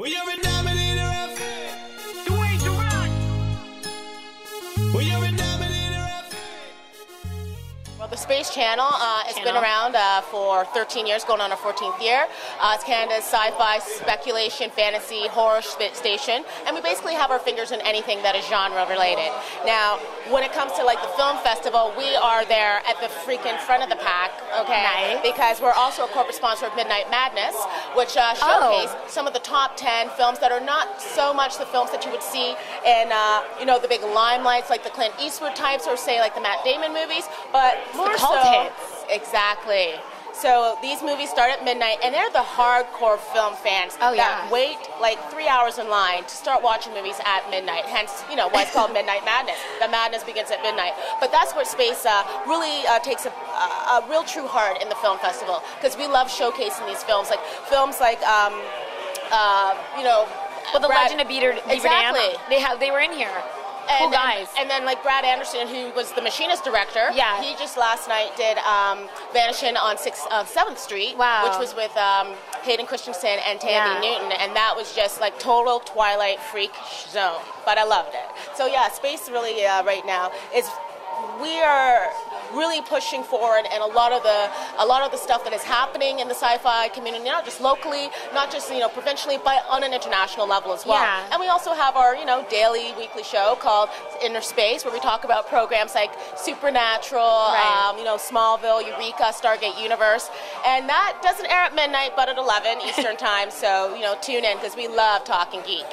Well, you're a dominator of Dwayne Durant. Well, you're a dominator of Well, the Space Channel uh, has been around uh, for 13 years, going on our 14th year. Uh, it's Canada's sci-fi, speculation, fantasy, horror station, and we basically have our fingers in anything that is genre related. Now, when it comes to like the film festival, we are there at the freaking front of the pack, okay? Nice. Because we're also a corporate sponsor of Midnight Madness, which uh, Oh. showcase some of the top 10 films that are not so much the films that you would see in, uh, you know, the big limelights like the Clint Eastwood types or say like the Matt Damon movies, but more cult so, hits. Exactly. So these movies start at midnight, and they're the hardcore film fans Oh, that yeah. wait like three hours in line to start watching movies at midnight. Hence, you know why it's called Midnight Madness. The madness begins at midnight. But that's where Space uh, really uh, takes a, a, a real true heart in the film festival because we love showcasing these films, like films like, um, uh, you know. Well, the Brad- Legend of Beaver, Beaver Exactly. Dam. They have. They were in here. And, cool guys. And, then like Brad Anderson, who was the machinist director. Yeah. He just last night did um, Vanishing on Six, uh, 7th Street. Wow. Which was with um, Hayden Christensen and Thandie Yeah. Newton, and that was just like total Twilight freak zone. But I loved it. So yeah, space really uh, right now is we are really pushing forward and a lot of the a lot of the stuff that is happening in the sci-fi community not just locally not just you know provincially but on an international level as well Yeah. and we also have our you know daily weekly show called inner space where we talk about programs like supernatural Right. um, you know smallville eureka stargate universe and that doesn't air at midnight but at 11 eastern time so you know tune in because we love talking geek